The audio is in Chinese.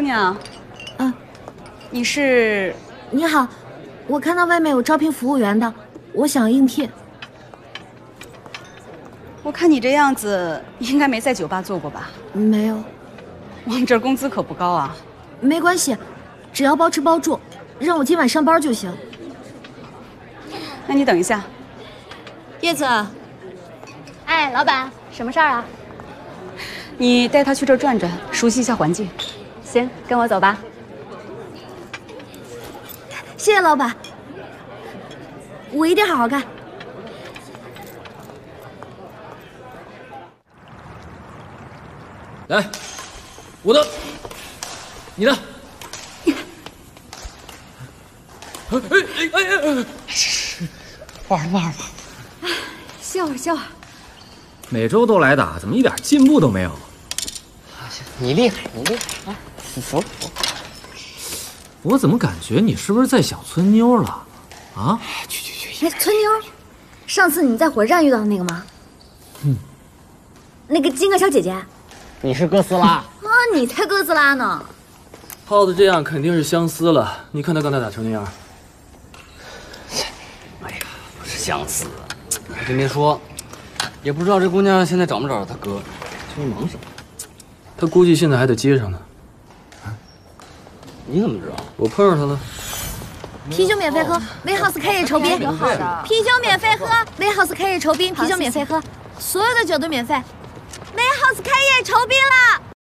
娘，嗯，你是？你好，我看到外面有招聘服务员的，我想应聘。我看你这样子，应该没在酒吧做过吧？没有。我们这儿工资可不高啊。没关系，只要包吃包住，让我今晚上班就行。那你等一下，叶子。哎，老板，什么事儿啊？你带他去这儿转转，熟悉一下环境。行，跟我走吧。谢谢老板，我一定好好干。来，我的，你的。哎哎哎哎！玩玩玩，歇会儿歇会儿。每周都来打，怎么一点进步都没有？你厉害，你厉害啊！服服服！我怎么感觉你是不是在想村妞了？啊？去去去！哎，村妞，上次你在火车站遇到的那个吗？嗯。那个金哥小姐姐。你是哥斯拉啊？你才哥斯拉呢！耗子这样肯定是相思了。你看他刚才打成那样。哎呀，不是相思，还真别说，也不知道这姑娘现在找没找着她哥，究竟忙什么？他估计现在还在街上呢。你怎么知道？我碰上他了。啤酒免费喝，威 house 开业酬宾。挺好的。啤酒免费喝，威 house 开业酬宾。啤酒免费喝，所有的酒都免费。威 house 开业酬宾了。